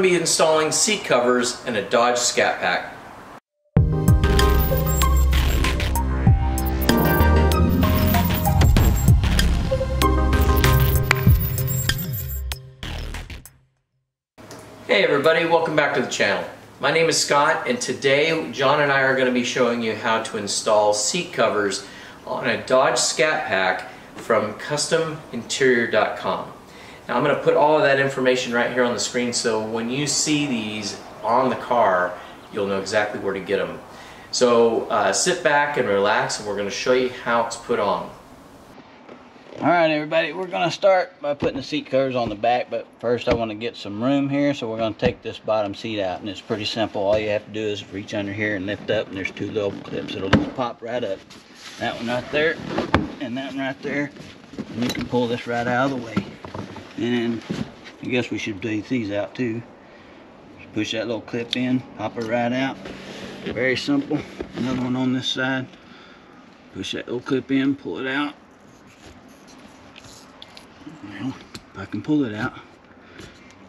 Going to be installing seat covers in a Dodge Scat Pack. Hey everybody, welcome back to the channel. My name is Scott and today John and I are going to be showing you how to install seat covers on a Dodge Scat Pack from kustominterior.com. Now I'm going to put all of that information right here on the screen so when you see these on the car, you'll know exactly where to get them. So uh, sit back and relax and we're going to show you how it's put on. Alright everybody, we're going to start by putting the seat covers on the back, but first I want to get some room here, so we're going to take this bottom seat out, and it's pretty simple. All you have to do is reach under here and lift up, and there's two little clips. It'll just pop right up. That one right there, and that one right there, and you can pull this right out of the way. And then I guess we should take these out too. Just push that little clip in, pop it right out. Very simple. Another one on this side. Push that little clip in, pull it out. Well, if I can pull it out,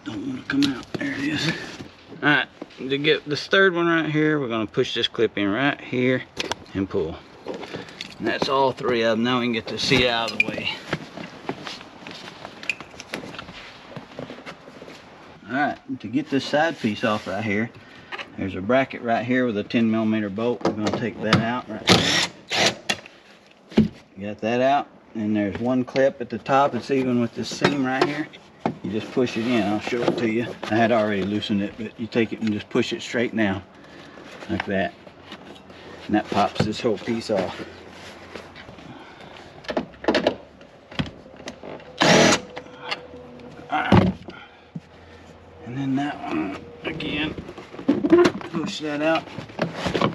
don't want to come out. There it is. Alright, to get this third one right here, we're going to push this clip in right here and pull. And that's all three of them. Now we can get the seat out of the way. Alright, to get this side piece off right here, there's a bracket right here with a 10 millimeter bolt. We're to take that out right. Got that out. And there's one clip at the top. It's even with this seam right here. You just push it in. I'll show it to you. I had already loosened it, but you take it and just push it straight down. Like that. And that pops this whole piece off. And then that one again. Push that out.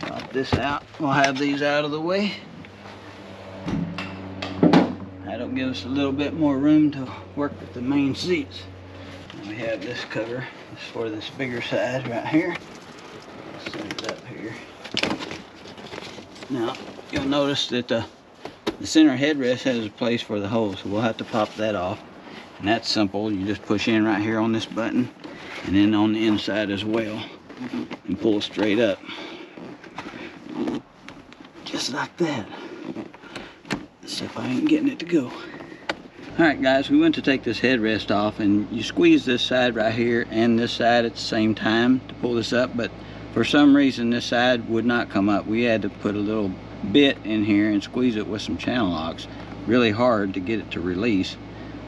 Pop this out. We'll have these out of the way. That'll give us a little bit more room to work with the main seats. We have this cover. This for this bigger size right here. Set it up here. Now, you'll notice that the, the center headrest has a place for the hose, so we'll have to pop that off. And that's simple. You just push in right here on this button and then on the inside as well. And pull straight up. Just like that. If I ain't getting it to go. Alright guys we went to take this headrest off and you squeeze this side right here and this side at the same time to pull this up but for some reason this side would not come up. We had to put a little bit in here and squeeze it with some channel locks. Really hard to get it to release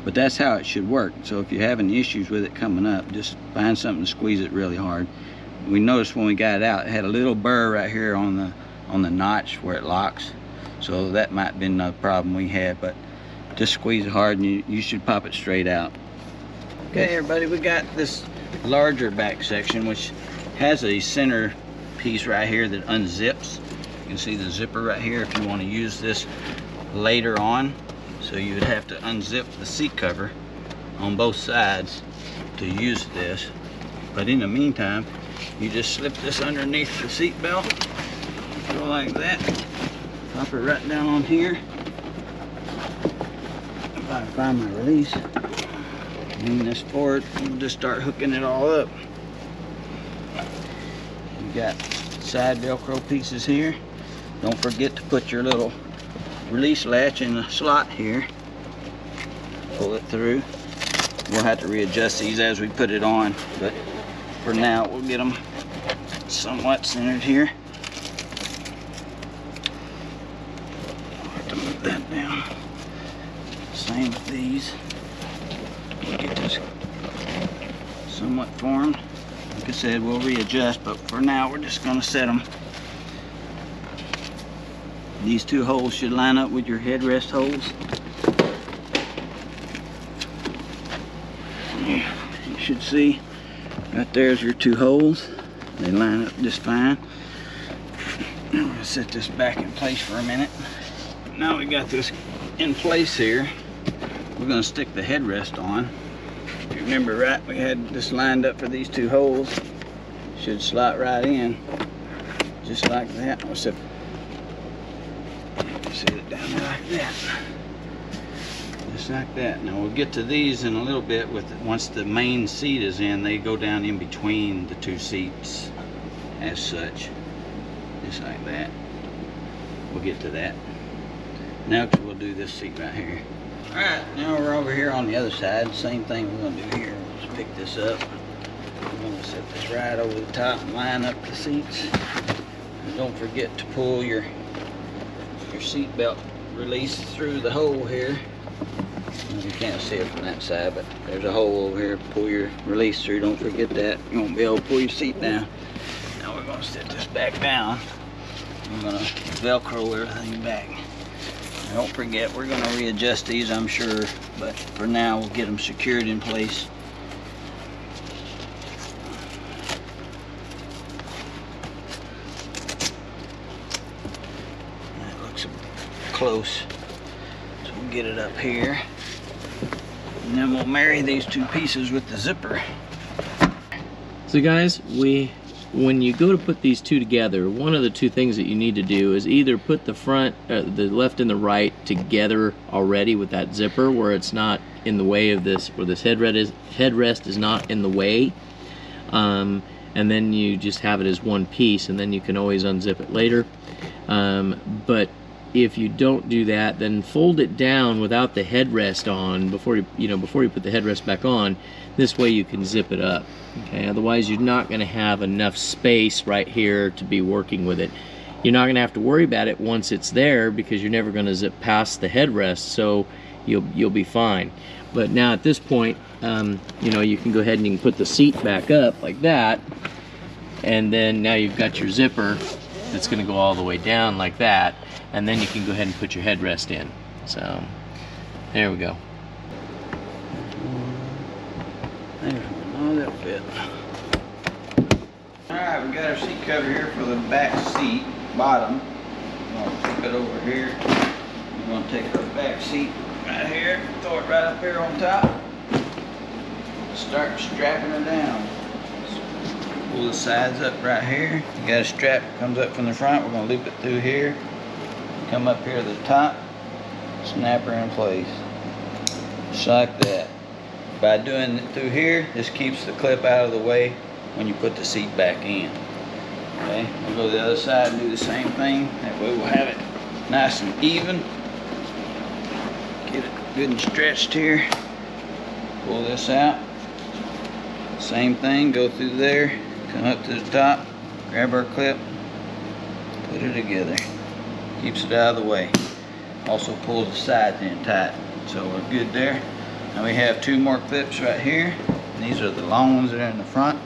but that's how it should work. So if you're having issues with it coming up, just find something to squeeze it really hard. We noticed when we got it out, it had a little burr right here on the on the notch where it locks. So that might have been a problem we had, but just squeeze it hard and you, you should pop it straight out. Okay, everybody, we got this larger back section, which has a center piece right here that unzips. You can see the zipper right here if you want to use this later on so you would have to unzip the seat cover on both sides to use this. But in the meantime, you just slip this underneath the seat belt, go like that, pop it right down on here. If I find my release, lean this forward and just start hooking it all up. You got side Velcro pieces here. Don't forget to put your little release latch in the slot here. Pull it through. We'll have to readjust these as we put it on, but for now we'll get them somewhat centered here. have to move that down. Same with these. We'll get this somewhat formed. Like I said, we'll readjust, but for now we're just going to set them these two holes should line up with your headrest holes. You should see right there's your two holes. They line up just fine. I'm gonna set this back in place for a minute. Now we got this in place here. We're gonna stick the headrest on. If you remember right, we had this lined up for these two holes. Should slot right in, just like that. Set it down like that. Just like that. Now we'll get to these in a little bit with once the main seat is in, they go down in between the two seats as such. Just like that. We'll get to that. Next we'll do this seat right here. Alright, now we're over here on the other side. Same thing we're gonna do here. Just pick this up. We're gonna set this right over the top and line up the seats. And don't forget to pull your your seat belt release through the hole here. You can't see it from that side, but there's a hole over here. Pull your release through. Don't forget that. You won't be able to pull your seat down. Now we're gonna set this back down. We're gonna Velcro everything back. Don't forget, we're gonna readjust these, I'm sure, but for now, we'll get them secured in place. That looks close. So we'll get it up here. And then we'll marry these two pieces with the zipper. So guys, we when you go to put these two together, one of the two things that you need to do is either put the front, uh, the left and the right together already with that zipper where it's not in the way of this, where this headrest is, headrest is not in the way. Um, and then you just have it as one piece and then you can always unzip it later. Um, but if you don't do that, then fold it down without the headrest on before you, you know, before you put the headrest back on. This way you can zip it up. Okay, otherwise you're not going to have enough space right here to be working with it. You're not going to have to worry about it once it's there because you're never going to zip past the headrest, so you'll you'll be fine. But now at this point, um, you know, you can go ahead and you can put the seat back up like that, and then now you've got your zipper that's going to go all the way down like that, and then you can go ahead and put your headrest in. So there we go. There's one. Oh, that'll fit. Alright, we got our seat cover here for the back seat, bottom. We're gonna flip it over here. We're gonna take our back seat right here, throw it right up here on top. Start strapping her down. Pull the sides up right here. You got a strap that comes up from the front. We're gonna loop it through here. Come up here to the top. Snap her in place. Just like that. By doing it through here, this keeps the clip out of the way when you put the seat back in. Okay, we'll go to the other side and do the same thing. That way we'll have it nice and even. Get it good and stretched here. Pull this out. Same thing, go through there, come up to the top, grab our clip, put it together. Keeps it out of the way. Also pulls the sides in tight. So we're good there. Now we have two more clips right here. These are the long ones that are in the front.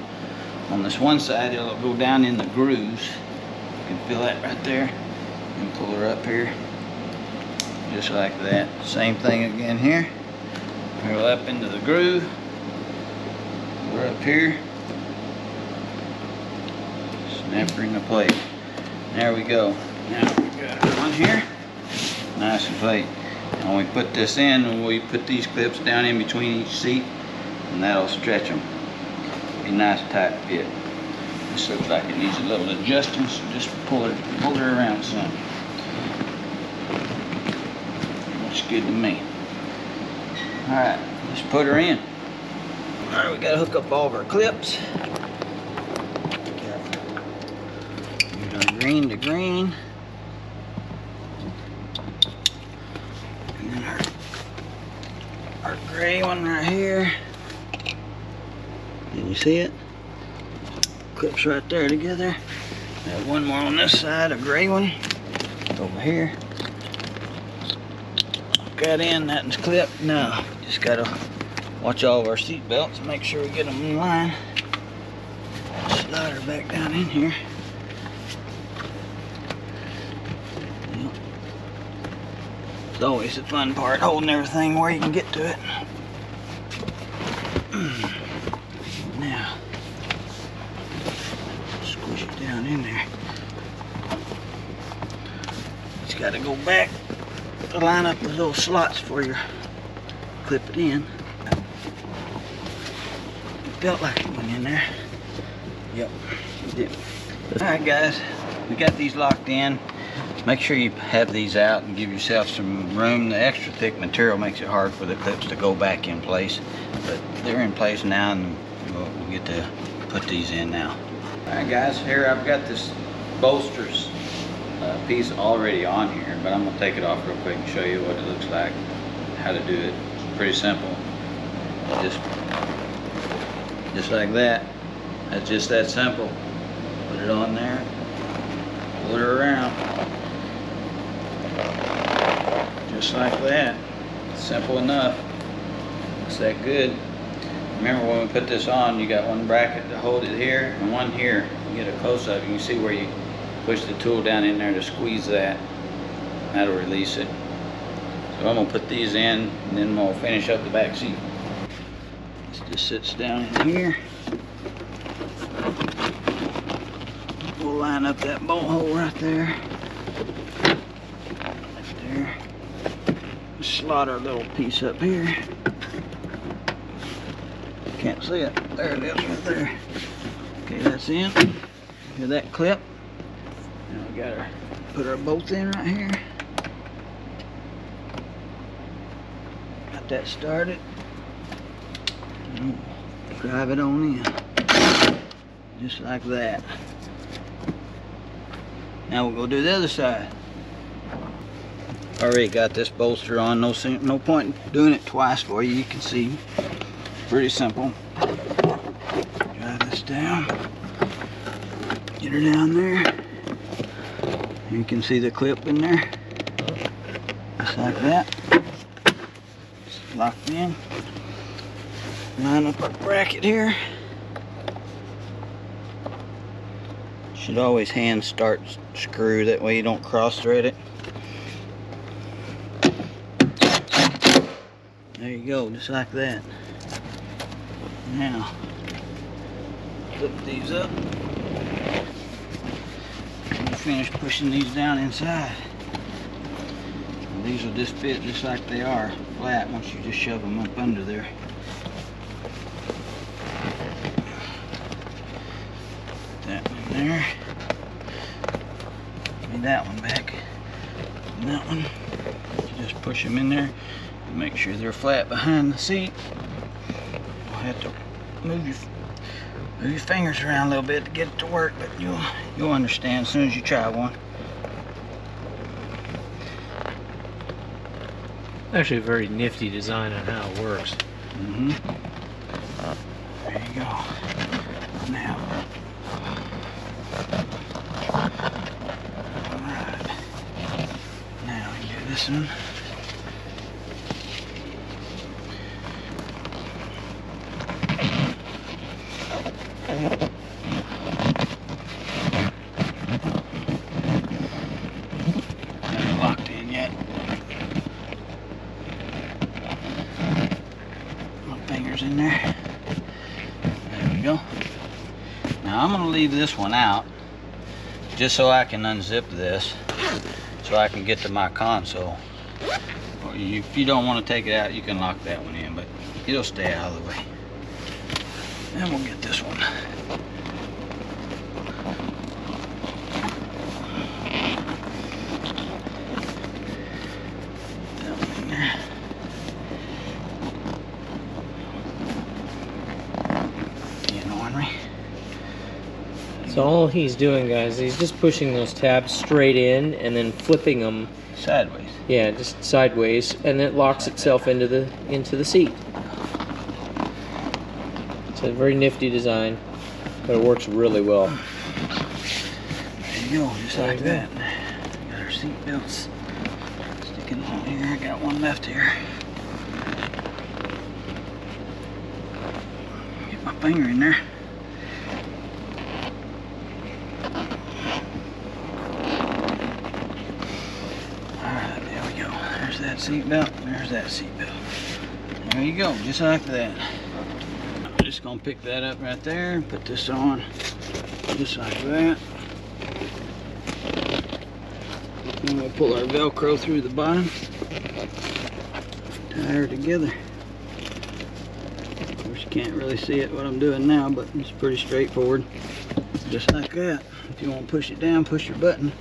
On this one side, it'll go down in the grooves. You can feel that right there. And pull her up here. Just like that. Same thing again here. Go up into the groove. We're up here. Snap her into place. There we go. Now got her on here. Nice and tight. And when we put this in, we put these clips down in between each seat, and that'll stretch them. Be nice tight fit. This looks like it needs a little adjusting, so just pull it, pull her around some. Looks good to me. All right, let's put her in. All right, we gotta hook up all of our clips. Green to green. And then our, our gray one right here. Can you see it? Clips right there together. Got one more on this side, a gray one. Over here. Got in, that one's clipped. Now, just gotta watch all of our seat belts make sure we get them in line. Slide her back down in here. It's always the fun part, holding everything where you can get to it. Now, squish it down in there. Just gotta go back to line up the little slots for your clip it in. Felt like it went in there. Yep, it did. All right, guys, we got these locked in. Make sure you have these out and give yourself some room. The extra thick material makes it hard for the clips to go back in place. But they're in place now and we'll, we'll get to put these in now. All right guys, here I've got this bolsters uh, piece already on here, but I'm gonna take it off real quick and show you what it looks like, how to do it. Pretty simple. Just, just like that. That's just that simple. Put it on there, pull it around. Just like that. Simple enough. Looks that good. Remember when we put this on, you got one bracket to hold it here and one here. You get a close up, you can see where you push the tool down in there to squeeze that. That'll release it. So I'm gonna put these in and then we'll finish up the back seat. This just sits down in here. We'll line up that bolt hole right there. Right there. Slot our little piece up here. Can't see it. There it is right there. Okay, that's in. Hear that clip? Now we got our put our bolts in right here. Got that started. Drive it on in. Just like that. Now we'll go do the other side. Already got this bolster on. No, no point in doing it twice for you. You can see. Pretty simple. Drive this down. Get her down there. You can see the clip in there. Just like that. It's locked in. Line up our bracket here. Should always hand start screw, that way you don't cross thread it. There you go, just like that. Now, flip these up. Finish pushing these down inside. And these will just fit just like they are, flat, once you just shove them up under there. That one there. Me that one back. And that one. Just push them in there make sure they're flat behind the seat. You'll have to move your move your fingers around a little bit to get it to work, but you'll you'll understand as soon as you try one. Actually, a very nifty design on how it works. Mm-hmm. There you go. Now. Alright. Now we do this one. Not locked in yet. My fingers in there. There we go. Now I'm gonna leave this one out just so I can unzip this so I can get to my console. Or if you don't want to take it out, you can lock that one in, but it'll stay out of the way. And we'll get this one. That one in there. Getting. So all he's doing, guys, he's just pushing those tabs straight in and then flipping them, Sideways. yeah, just sideways, and it locks itself into the into the seat. It's a very nifty design, but it works really well. There you go, just like that. Got our seat belts sticking on here. I got one left here. Get my finger in there. Alright, there we go. There's that seat belt. There's that seat belt. There you go, just like that. Just gonna pick that up right there and put this on just like that. And we'll pull our Velcro through the bottom. Tie her together. Of course, you can't really see it what I'm doing now, but it's pretty straightforward. Just like that. If you want to push it down, push your button.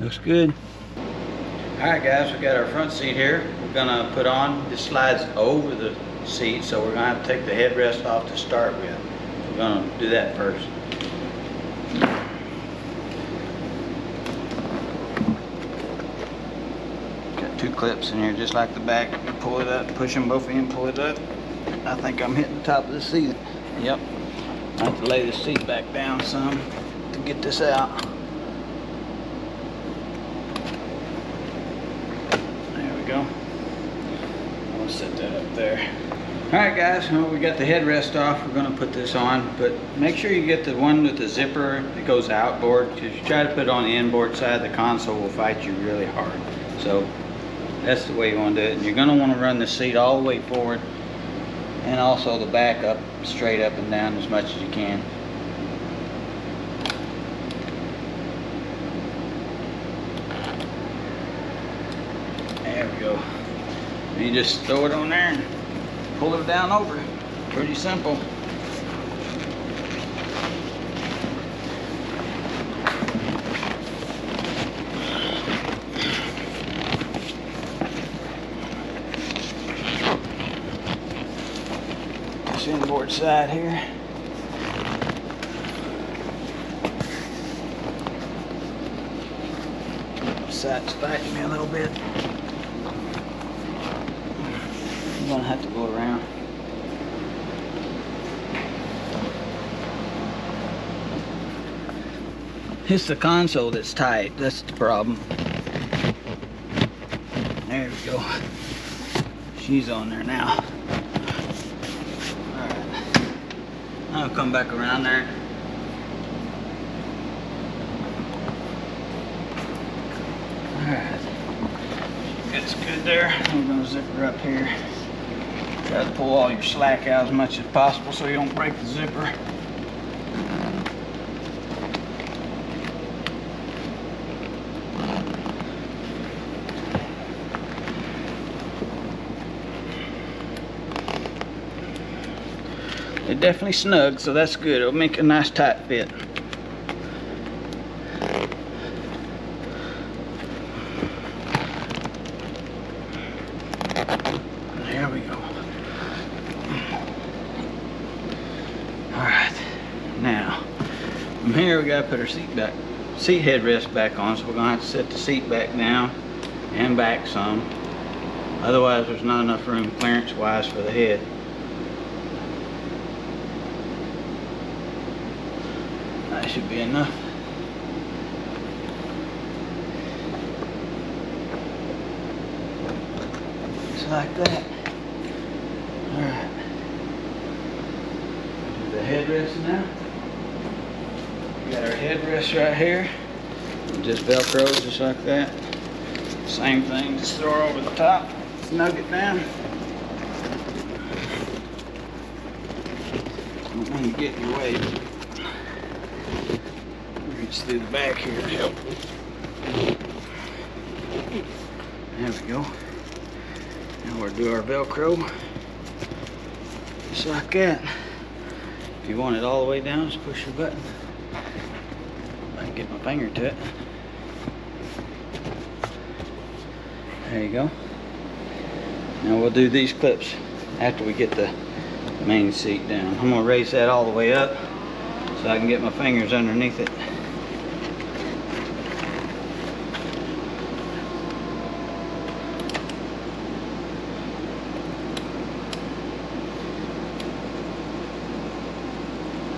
Looks good. All right, guys, we got our front seat here. We're gonna put on, this slides over the seat, so we're gonna have to take the headrest off to start with. We're gonna do that first. Got two clips in here, just like the back. Pull it up, push them both in, pull it up. I think I'm hitting the top of the seat. Yep. I have to lay the seat back down some to get this out. There we go. I'm gonna set that up there. All right, guys, well, we got the headrest off. We're gonna put this on, but make sure you get the one with the zipper that goes outboard, because you try to put it on the inboard side, the console will fight you really hard. So that's the way you wanna do it. And you're gonna wanna run the seat all the way forward and also the back up, straight up and down as much as you can. There we go. You just throw it on there and pull it down over. Pretty simple. This inboard side here. Side's fighting me a little bit. Gonna have to go around. It's the console that's tight. That's the problem. There we go. She's on there now. Alright. I'll come back around there. Alright. It's good there. I'm gonna zip her up here. Try to pull all your slack out as much as possible so you don't break the zipper. They're definitely snug, so that's good. It'll make a nice tight fit. There we go. Alright. Now, from here we gotta put our seat back, seat headrest back on, so we're gonna have to set the seat back down and back some. Otherwise, there's not enough room clearance-wise for the head. That should be enough. Just like that. Alright. Do the headrest now. We got our headrest right here. Just Velcro just like that. Same thing, just throw it over the top, snug it down. Don't want to get in your way. Reach through the back here to help. There we go. Now we'll do our Velcro. Just like that. If you want it all the way down, just push your button. Get my finger to it. There you go. Now we'll do these clips after we get the main seat down. I'm gonna raise that all the way up so I can get my fingers underneath it.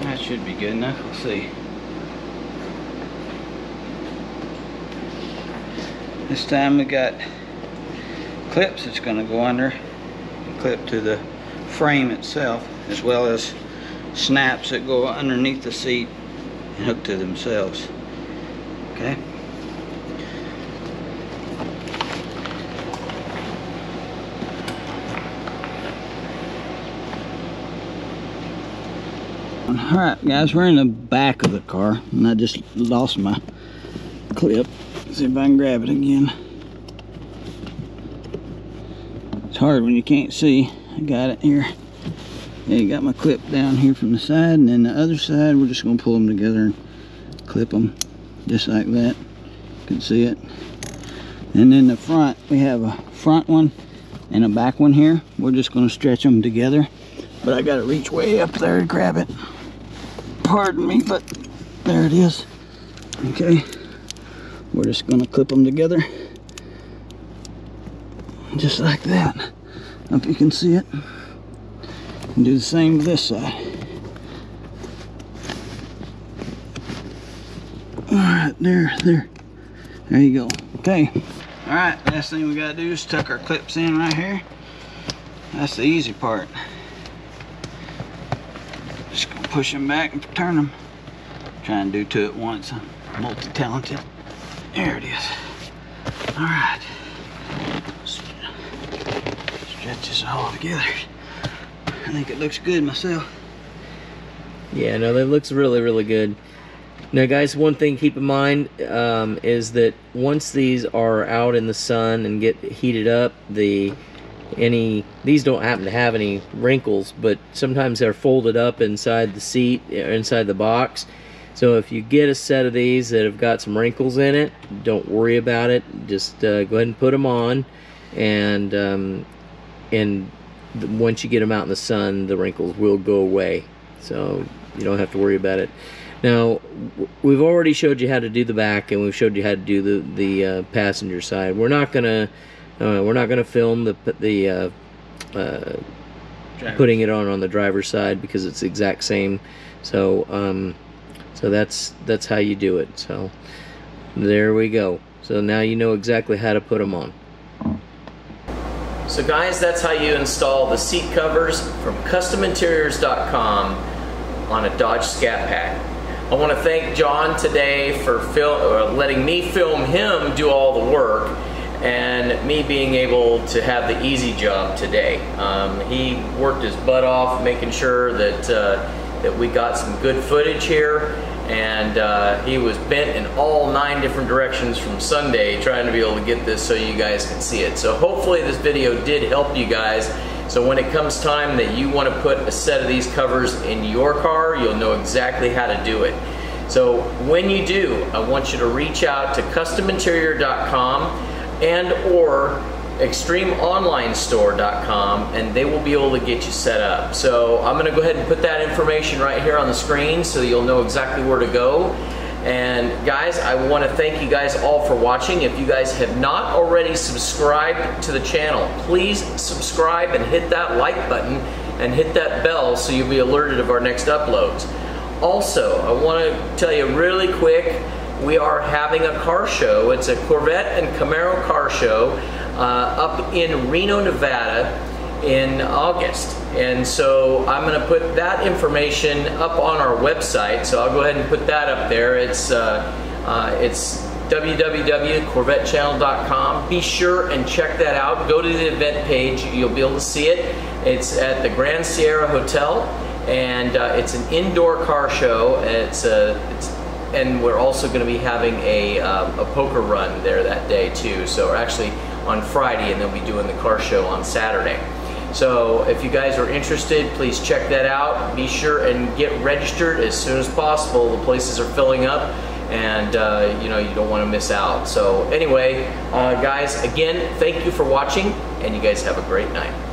That should be good enough. We'll see. This time we got clips that's going to go under clip to the frame itself as well as snaps that go underneath the seat and hook to themselves. Okay? All right guys we're in the back of the car and I just lost my clip see if I can grab it again it's hard when you can't see I got it here yeah, you got my clip down here from the side and then the other side we're just gonna pull them together and clip them just like that You can see it. And then the front, we have a front one and a back one here. We're just gonna stretch them together. But I gotta reach way up there to grab it. Pardon me, but there it is. Okay, we're just gonna clip them together. Just like that. Hope you can see it. And do the same with this side. All right, there, there. There you go. Okay. All right, last thing we gotta do is tuck our clips in right here. That's the easy part. Just gonna push them back and turn them. Try and do two at once. I'm multi-talented. There it is. All right. Stretch this all together. I think it looks good myself. Yeah, no, that looks really, really good. Now, guys, one thing keep in mind um, is that once these are out in the sun and get heated up, the any these don't happen to have any wrinkles, but sometimes they're folded up inside the seat or inside the box. So if you get a set of these that have got some wrinkles in it, don't worry about it. Just uh, go ahead and put them on, and um, and once you get them out in the sun, the wrinkles will go away. So you don't have to worry about it. Now, we've already showed you how to do the back, and we've showed you how to do the the uh, passenger side. We're not gonna uh, we're not gonna film the the uh, uh putting it on on the driver's side because it's the exact same. So um, so that's that's how you do it. So there we go. So now you know exactly how to put them on. So guys, that's how you install the seat covers from kustominteriors.com on a Dodge Scat Pack. I want to thank John today for fil- letting me film him do all the work and me being able to have the easy job today. Um, he worked his butt off making sure that, uh, that we got some good footage here and uh, he was bent in all nine different directions from Sunday trying to be able to get this so you guys can see it. So hopefully this video did help you guys so when it comes time that you want to put a set of these covers in your car, you'll know exactly how to do it. So when you do, I want you to reach out to kustominterior.com and or extremeonlinestore.com and they will be able to get you set up. So I'm going to go ahead and put that information right here on the screen so you'll know exactly where to go. And guys, I want to thank you guys all for watching. If you guys have not already subscribed to the channel, please subscribe and hit that like button and hit that bell so you'll be alerted of our next uploads. Also, I want to tell you really quick, we are having a car show. It's a Corvette and Camaro car show up in Reno, Nevada in August. And so I'm going to put that information up on our website. So I'll go ahead and put that up there. It's uh, uh, it's www.corvettechannel.com. Be sure and check that out. Go to the event page. You'll be able to see it. It's at the Grand Sierra Hotel, and uh, it's an indoor car show. It's a uh, it's, and we're also going to be having a, a poker run there that day too. So actually on Friday, and they'll be doing the car show on Saturday. So if you guys are interested, please check that out. Be sure and get registered as soon as possible. The places are filling up and uh, you know you don't want to miss out. So anyway, uh, guys, again, thank you for watching and you guys have a great night.